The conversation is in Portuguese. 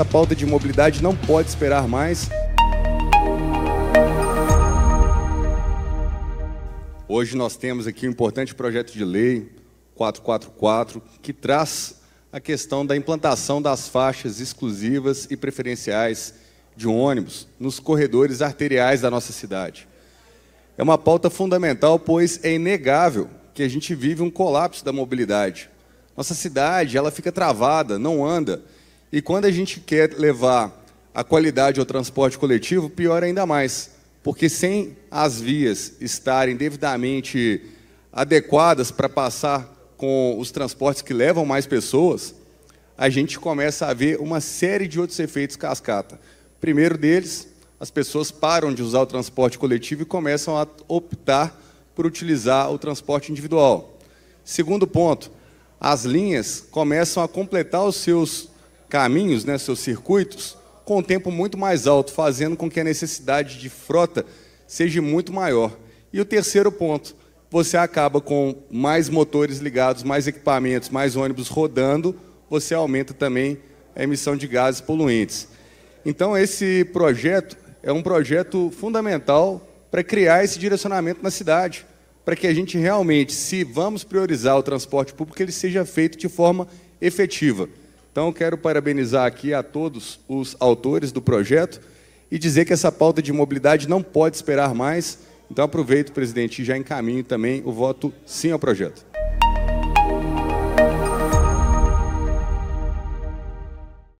A pauta de mobilidade não pode esperar mais. Hoje nós temos aqui um importante projeto de lei 444 que traz a questão da implantação das faixas exclusivas e preferenciais de ônibus nos corredores arteriais da nossa cidade. É uma pauta fundamental, pois é inegável que a gente vive um colapso da mobilidade. Nossa cidade, ela fica travada, não anda. E quando a gente quer levar a qualidade ao transporte coletivo, pior ainda mais, porque sem as vias estarem devidamente adequadas para passar com os transportes que levam mais pessoas, a gente começa a ver uma série de outros efeitos cascata. Primeiro deles, as pessoas param de usar o transporte coletivo e começam a optar por utilizar o transporte individual. Segundo ponto, as linhas começam a completar os seus caminhos, né, seus circuitos, com um tempo muito mais alto, fazendo com que a necessidade de frota seja muito maior. E o terceiro ponto, você acaba com mais motores ligados, mais equipamentos, mais ônibus rodando, você aumenta também a emissão de gases poluentes. Então, esse projeto é um projeto fundamental para criar esse direcionamento na cidade, para que a gente realmente, se vamos priorizar o transporte público, ele seja feito de forma efetiva. Então, quero parabenizar aqui a todos os autores do projeto e dizer que essa pauta de mobilidade não pode esperar mais. Então, aproveito, presidente, e já encaminho também o voto sim ao projeto.